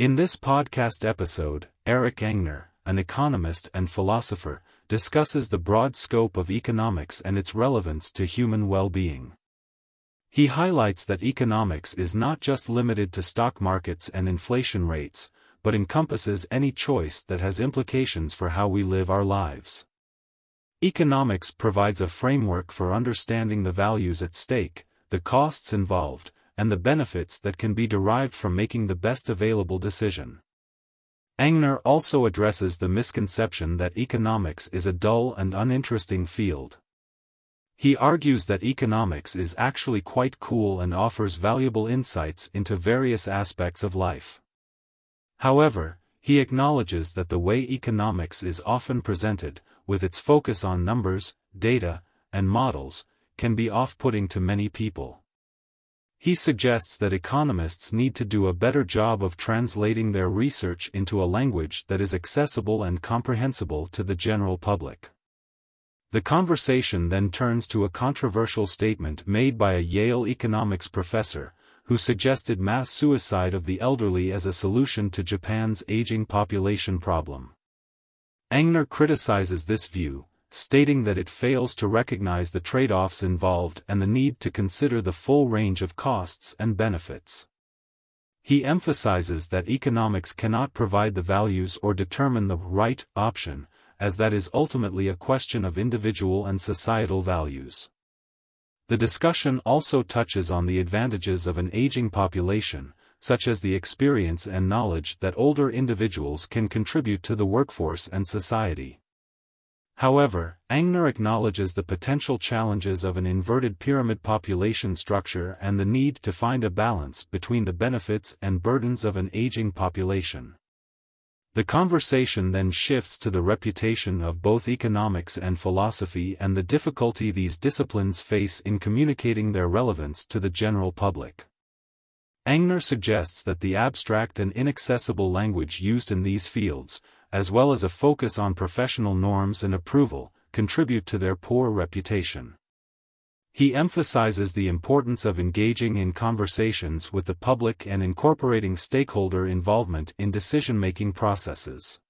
In this podcast episode, Erik Angner, an economist and philosopher, discusses the broad scope of economics and its relevance to human well-being. He highlights that economics is not just limited to stock markets and inflation rates, but encompasses any choice that has implications for how we live our lives. Economics provides a framework for understanding the values at stake, the costs involved, and the benefits that can be derived from making the best available decision. Angner also addresses the misconception that economics is a dull and uninteresting field. He argues that economics is actually quite cool and offers valuable insights into various aspects of life. However, he acknowledges that the way economics is often presented, with its focus on numbers, data, and models, can be off-putting to many people. He suggests that economists need to do a better job of translating their research into a language that is accessible and comprehensible to the general public. The conversation then turns to a controversial statement made by a Yale economics professor, who suggested mass suicide of the elderly as a solution to Japan's aging population problem. Angner criticizes this view, stating that it fails to recognize the trade-offs involved and the need to consider the full range of costs and benefits. He emphasizes that economics cannot provide the values or determine the right option, as that is ultimately a question of individual and societal values. The discussion also touches on the advantages of an aging population, such as the experience and knowledge that older individuals can contribute to the workforce and society. However, Angner acknowledges the potential challenges of an inverted pyramid population structure and the need to find a balance between the benefits and burdens of an aging population. The conversation then shifts to the reputation of both economics and philosophy and the difficulty these disciplines face in communicating their relevance to the general public. Angner suggests that the abstract and inaccessible language used in these fields, as well as a focus on professional norms and approval, contribute to their poor reputation. He emphasizes the importance of engaging in conversations with the public and incorporating stakeholder involvement in decision-making processes.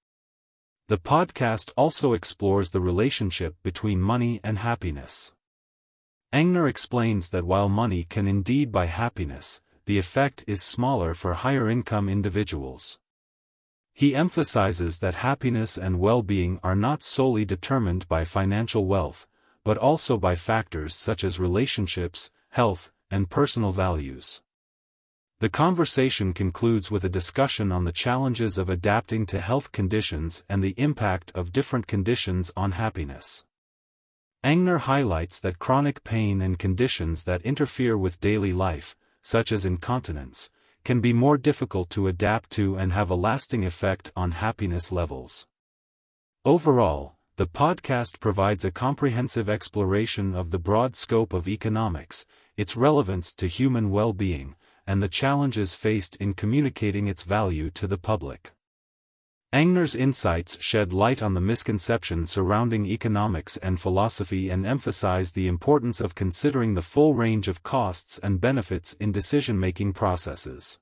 The podcast also explores the relationship between money and happiness. Angner explains that while money can indeed buy happiness, the effect is smaller for higher-income individuals. He emphasizes that happiness and well-being are not solely determined by financial wealth, but also by factors such as relationships, health, and personal values. The conversation concludes with a discussion on the challenges of adapting to health conditions and the impact of different conditions on happiness. Angner highlights that chronic pain and conditions that interfere with daily life, such as incontinence, can be more difficult to adapt to and have a lasting effect on happiness levels. Overall, the podcast provides a comprehensive exploration of the broad scope of economics, its relevance to human well-being, and the challenges faced in communicating its value to the public. Angner's insights shed light on the misconceptions surrounding economics and philosophy and emphasize the importance of considering the full range of costs and benefits in decision-making processes.